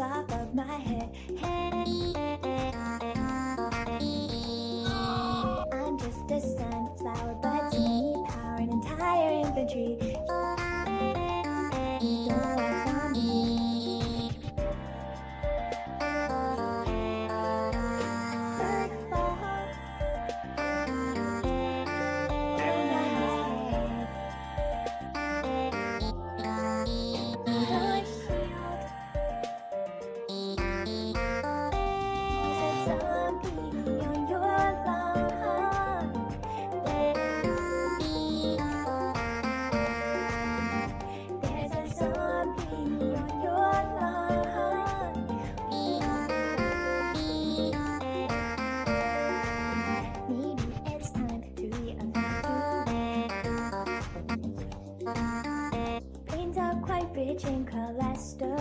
Off of my hair. I'm just a sunflower, but you need power and entire infantry. Rich in cholesterol.